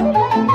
¡Gracias!